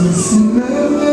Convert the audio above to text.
Yesu